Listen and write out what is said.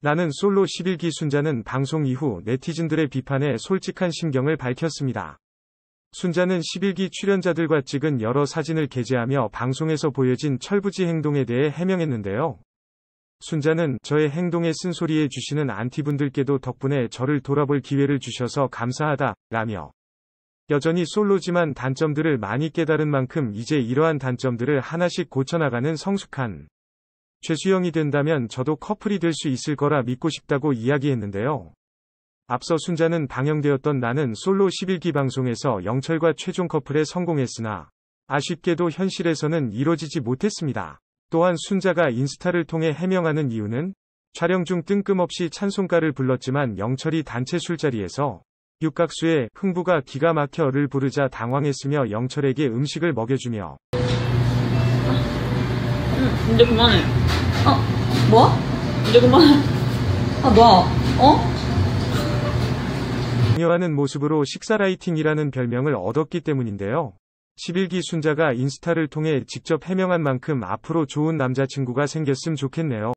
나는 솔로 11기 순자는 방송 이후 네티즌들의 비판에 솔직한 심경을 밝혔습니다. 순자는 11기 출연자들과 찍은 여러 사진을 게재하며 방송에서 보여진 철부지 행동에 대해 해명했는데요. 순자는 저의 행동에 쓴소리해 주시는 안티분들께도 덕분에 저를 돌아볼 기회를 주셔서 감사하다, 라며 여전히 솔로지만 단점들을 많이 깨달은 만큼 이제 이러한 단점들을 하나씩 고쳐나가는 성숙한 죄수형이 된다면 저도 커플이 될 수 있을 거라 믿고 싶다고 이야기했는데요. 앞서 순자는 방영되었던 나는 솔로 11기 방송에서 영철과 최종 커플에 성공했으나 아쉽게도 현실에서는 이뤄지지 못했습니다. 또한 순자가 인스타를 통해 해명하는 이유는 촬영 중 뜬금없이 찬송가를 불렀지만 영철이 단체 술자리에서 육각수의 흥부가 기가 막혀를 부르자 당황했으며 영철에게 음식을 먹여주며 응, 이제 그만해. 어, 뭐? 이제 그만해. 아, 뭐? 어? 강요하는 모습으로 식사 라이팅이라는 별명을 얻었기 때문인데요. 11기 순자가 인스타를 통해 직접 해명한 만큼 앞으로 좋은 남자친구가 생겼음 좋겠네요.